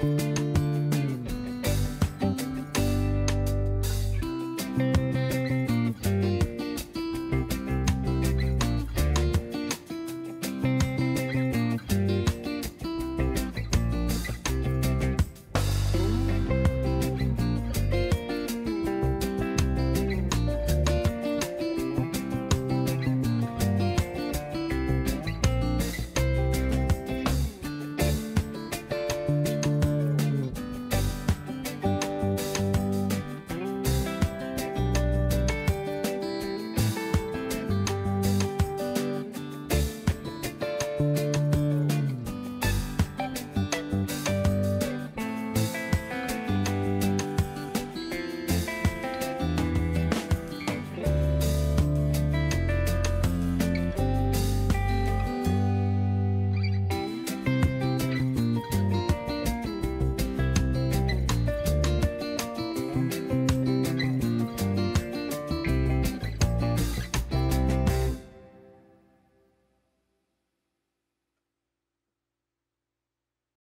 Bye.